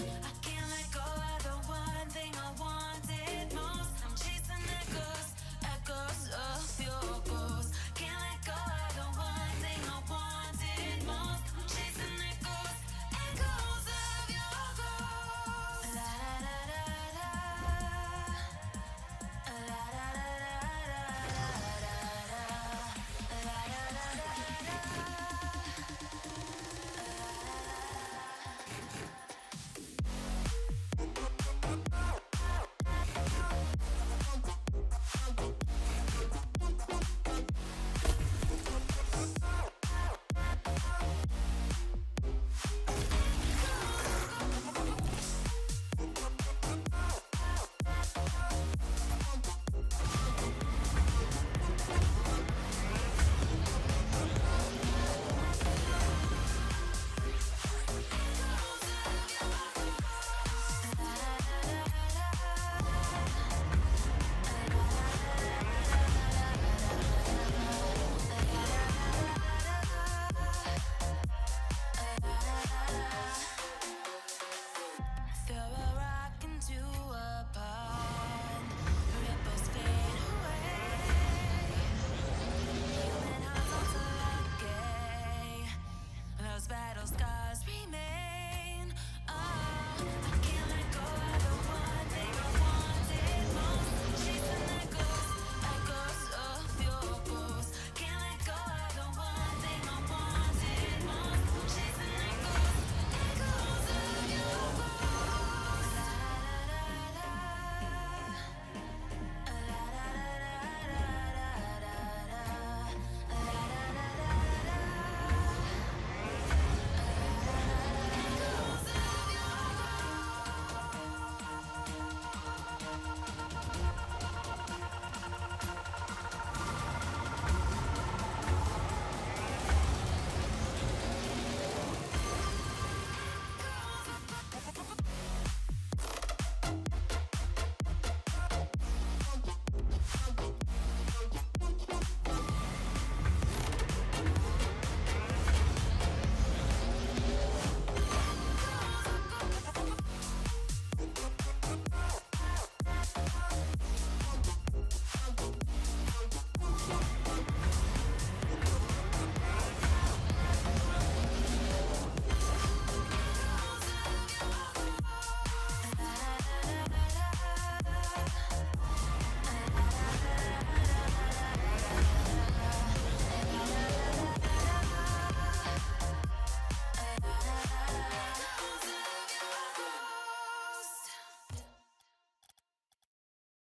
I